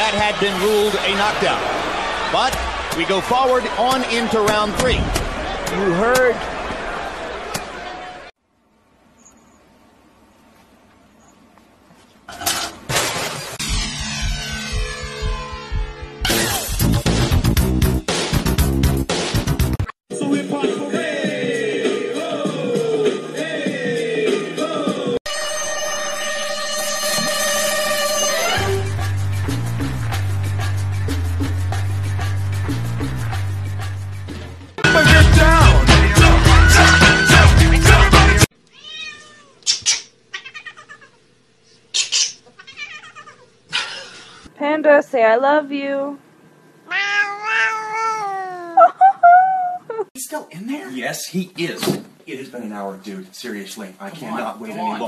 that had been ruled a knockdown. But we go forward on into round three. You heard Panda, say I love you. He's still in there? Yes, he is. It has been an hour, dude. Seriously, I cannot wait any longer.